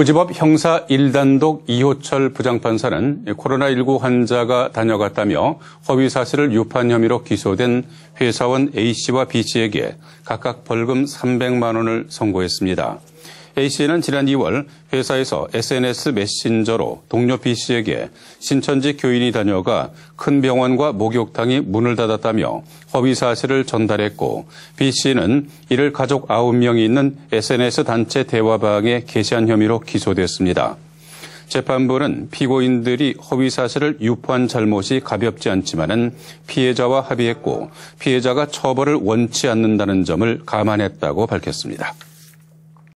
부지법 형사 1단독 이호철 부장판사는 코로나19 환자가 다녀갔다며 허위 사실을 유포한 혐의로 기소된 회사원 A씨와 B씨에게 각각 벌금 300만 원을 선고했습니다. A씨는 지난 2월 회사에서 SNS 메신저로 동료 B씨에게 신천지 교인이 다녀가 큰 병원과 목욕탕이 문을 닫았다며 허위 사실을 전달했고 B씨는 이를 가족 9명이 있는 SNS 단체 대화방에 게시한 혐의로 기소됐습니다. 재판부는 피고인들이 허위 사실을 유포한 잘못이 가볍지 않지만은 피해자와 합의했고 피해자가 처벌을 원치 않는다는 점을 감안했다고 밝혔습니다.